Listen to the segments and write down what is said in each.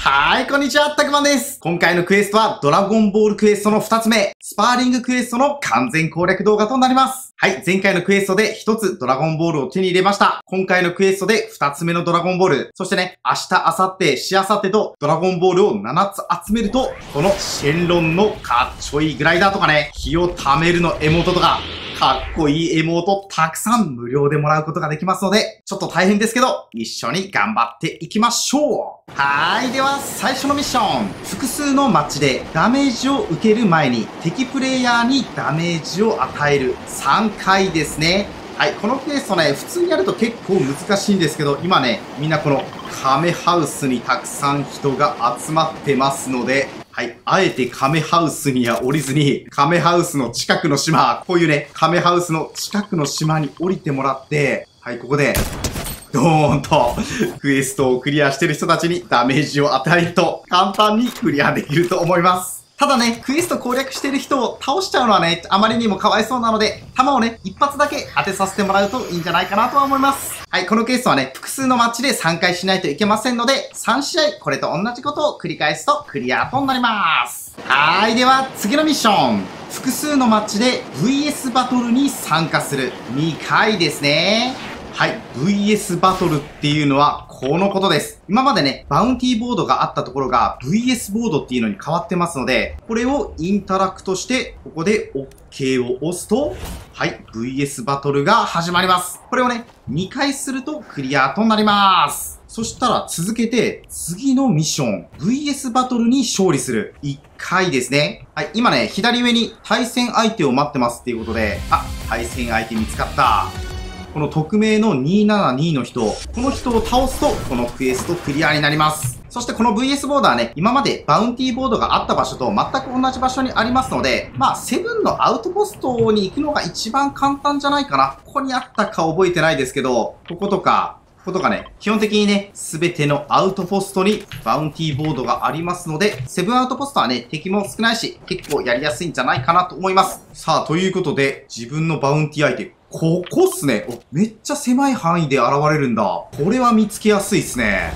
はい、こんにちは、たくまんです。今回のクエストは、ドラゴンボールクエストの2つ目、スパーリングクエストの完全攻略動画となります。はい、前回のクエストで1つドラゴンボールを手に入れました。今回のクエストで2つ目のドラゴンボール、そしてね、明日、明後日、しあさってと、ドラゴンボールを7つ集めると、このシェンロンのかっちょいグライダーとかね、気を貯めるのエモートとか、かっこいいエモートたくさん無料でもらうことができますので、ちょっと大変ですけど、一緒に頑張っていきましょうはーい、では最初のミッション。複数のマッチでダメージを受ける前に敵プレイヤーにダメージを与える3回ですね。はい、このケーストね、普通にやると結構難しいんですけど、今ね、みんなこのカメハウスにたくさん人が集まってますので、はい。あえてカメハウスには降りずに、カメハウスの近くの島、こういうね、カメハウスの近くの島に降りてもらって、はい、ここで、ドーンと、クエストをクリアしてる人たちにダメージを与えると、簡単にクリアできると思います。ただね、クエスト攻略してる人を倒しちゃうのはね、あまりにもかわいそうなので、弾をね、一発だけ当てさせてもらうといいんじゃないかなとは思います。はい、このケースはね、複数のマッチで3回しないといけませんので、3試合、これと同じことを繰り返すとクリアとなります。はい、では次のミッション。複数のマッチで VS バトルに参加する2回ですね。はい。VS バトルっていうのは、このことです。今までね、バウンティーボードがあったところが VS ボードっていうのに変わってますので、これをインタラクトして、ここで OK を押すと、はい。VS バトルが始まります。これをね、2回するとクリアとなります。そしたら続けて、次のミッション、VS バトルに勝利する1回ですね。はい、今ね、左上に対戦相手を待ってますっていうことで、あ、対戦相手見つかった。この匿名の272の人、この人を倒すと、このクエストクリアになります。そしてこの VS ボードはね、今までバウンティーボードがあった場所と全く同じ場所にありますので、まあ、セブンのアウトポストに行くのが一番簡単じゃないかな。ここにあったか覚えてないですけど、こことか、こことかね、基本的にね、すべてのアウトポストにバウンティーボードがありますので、セブンアウトポストはね、敵も少ないし、結構やりやすいんじゃないかなと思います。さあ、ということで、自分のバウンティー相手、ここっすね。お、めっちゃ狭い範囲で現れるんだ。これは見つけやすいっすね。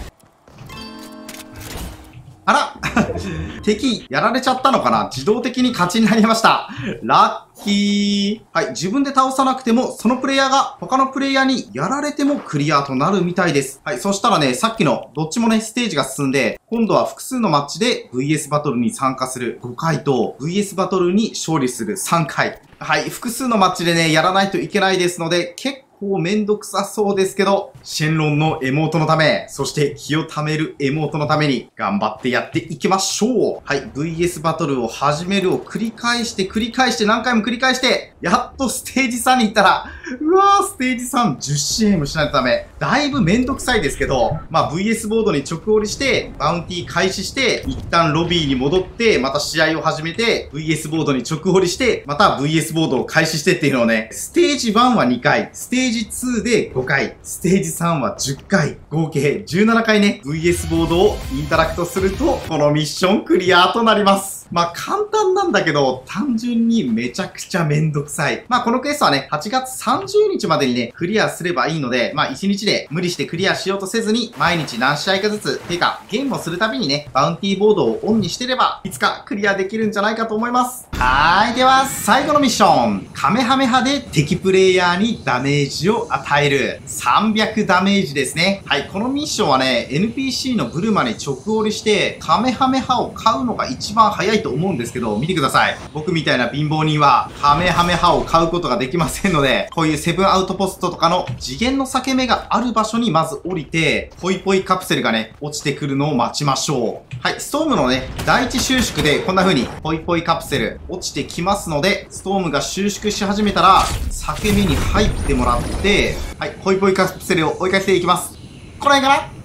あら 敵、やられちゃったのかな？自動的に勝ちになりました。ラッキー。はい、自分で倒さなくても、そのプレイヤーが他のプレイヤーにやられてもクリアとなるみたいです。はい、そしたらね、さっきのどっちもね、ステージが進んで、今度は複数のマッチで VS バトルに参加する5回と、VS バトルに勝利する3回。はい、複数のマッチでね、やらないといけないですので、結構めんどくさそうですけど、シェンロンのエモートのため、そして気を貯めるエモートのために頑張ってやっていきましょう。はい、VS バトルを始めるを繰り返して繰り返して何回も繰り返して、やっとステージ3に行ったら、うわー、ステージ3 10 CM しないとダメ。だいぶめんどくさいですけど、まあ VS ボードに直降りして、バウンティー開始して、一旦ロビーに戻って、また試合を始めて、VS ボードに直降りして、また VS ボードを開始してっていうのをね、ステージ1は2回、ステージ2で5回、ステージ3は10回、合計17回ね、VS ボードをインタラクトすると、このミッションクリアとなります。まあ簡単なんだけど、単純にめちゃくちゃめんどくさい。まあこのクエストはね、8月30日までにね、クリアすればいいので、まあ1日で無理してクリアしようとせずに、毎日何試合かずつ、てか、ゲームをするたびにね、バウンティーボードをオンにしてれば、いつかクリアできるんじゃないかと思います。はーい、では最後のミッション。カメハメハで敵プレイヤーにダメージを与える。300ダメージですね。はい、このミッションはね、NPC のブルマに直降りして、カメハメハを買うのが一番早いと思うんですけど、見てください。僕みたいな貧乏人は、カメハメハを買うことができませんので、こういうセブンアウトポストとかの次元の裂け目がある場所にまず降りて、ポイポイカプセルがね、落ちてくるのを待ちましょう。はい、ストームのね、第一収縮でこんな風にポイポイカプセル落ちてきますので、ストームが収縮し始めたら、裂け目に入ってもらって、はい、ポイポイカプセルを追いかけていきます。この辺かな？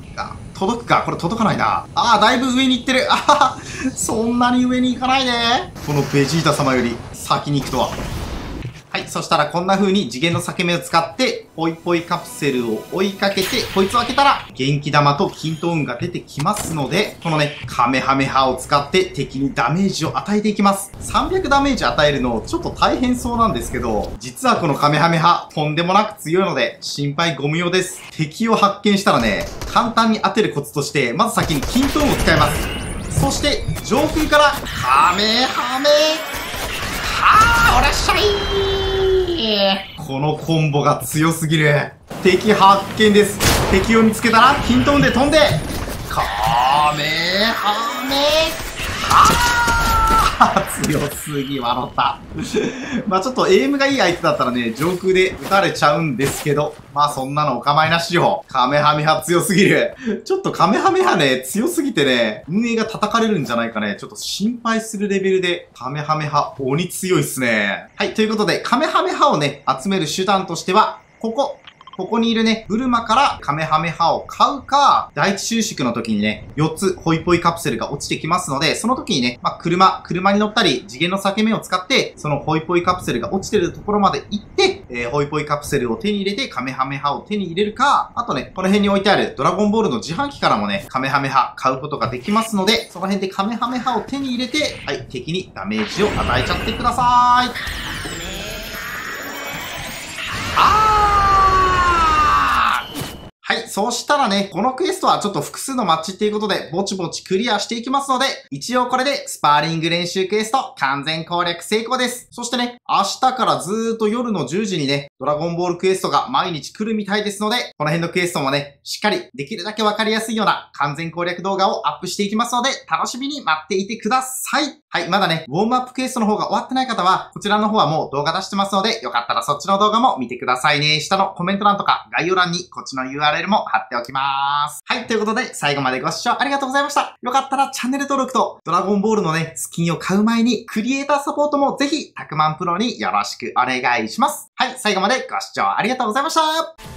届くか？これ届かないな。ああ、だいぶ上に行ってる。あはは、そんなに上に行かないで。このベジータ様より先に行くとは。ははい、そしたらこんな風に次元の裂け目を使って、ポイポイカプセルを追いかけて、こいつを開けたら、元気玉と均等運が出てきますので、このね、カメハメハを使って敵にダメージを与えていきます。300ダメージ与えるの、ちょっと大変そうなんですけど、実はこのカメハメハ、とんでもなく強いので、心配ご無用です。敵を発見したらね、簡単に当てるコツとして、まず先に均等運を使います。そして、上空から、カメハメはあ、おらっしゃいこのコンボが強すぎる。敵発見です。敵を見つけたら、均等で飛んで、カメハメはあ 強すぎ、笑った。まあちょっとエイムがいい相手だったらね、上空で撃たれちゃうんですけど、まあそんなのお構いなしよ。カメハメハ強すぎる。ちょっとカメハメハね、強すぎてね、運営が叩かれるんじゃないかね。ちょっと心配するレベルで、カメハメハ鬼強いっすね。はい、ということで、カメハメハをね、集める手段としては、ここ、ここにいるね、ブルマからカメハメハを買うか、第一収縮の時にね、4つホイポイカプセルが落ちてきますので、その時にね、まあ、車、車に乗ったり、次元の裂け目を使って、そのホイポイカプセルが落ちてるところまで行って、えー、ホイポイカプセルを手に入れて、カメハメハを手に入れるか、あとね、この辺に置いてあるドラゴンボールの自販機からもね、カメハメハ買うことができますので、その辺でカメハメハを手に入れて、はい、敵にダメージを与えちゃってください。そうしたらね、このクエストはちょっと複数のマッチっていうことで、ぼちぼちクリアしていきますので、一応これでスパーリング練習クエスト完全攻略成功です。そしてね、明日からずーっと夜の10時にね、ドラゴンボールクエストが毎日来るみたいですので、この辺のクエストもね、しっかりできるだけわかりやすいような完全攻略動画をアップしていきますので、楽しみに待っていてください。はい。まだね、ウォームアップクエストの方が終わってない方は、こちらの方はもう動画出してますので、よかったらそっちの動画も見てくださいね。下のコメント欄とか概要欄にこっちの URL も貼っておきます。はい、ということで、最後までご視聴ありがとうございました。よかったらチャンネル登録と、ドラゴンボールのね、スキンを買う前に、クリエイターサポートもぜひ、たくまんプロによろしくお願いします。はい、最後までご視聴ありがとうございました。